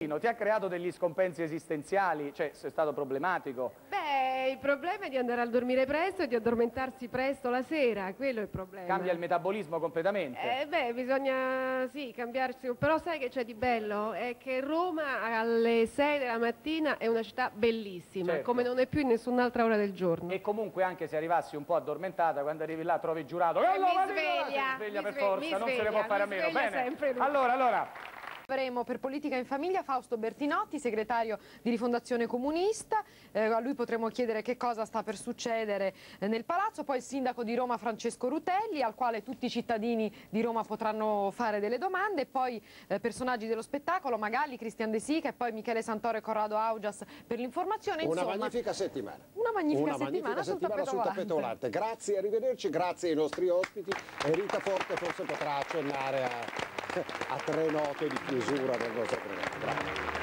Ti ha creato degli scompensi esistenziali? Cioè, è stato problematico? Beh, il problema è di andare a dormire presto e di addormentarsi presto la sera, quello è il problema. Cambia il metabolismo completamente? Eh beh, bisogna sì, cambiarsi, però sai che c'è di bello? È che Roma alle 6 della mattina è una città bellissima, Certo. come non è più in nessun'altra ora del giorno. E comunque anche se arrivassi un po' addormentata, quando arrivi là trovi giurato. Eh, "Eh, mi sveglia, si sveglia mi per sve- forza, mi non se ne sveglia, può fare a mi meno. sveglia Bene. sempre. Allora, allora. Avremo per politica in famiglia Fausto Bertinotti, segretario di Rifondazione Comunista, Eh, a lui potremo chiedere che cosa sta per succedere eh, nel palazzo, poi il sindaco di Roma Francesco Rutelli, al quale tutti i cittadini di Roma potranno fare delle domande, poi eh, personaggi dello spettacolo, Magalli, Cristian De Sica e poi Michele Santoro e Corrado Augias per l'informazione. Una magnifica settimana. Una magnifica Una settimana magnifica sul settimana tappeto sul tappeto volante. Grazie, arrivederci, grazie ai nostri ospiti. E Rita Forte forse potrà accennare a, a tre note di chiusura del nostro programma. Grazie.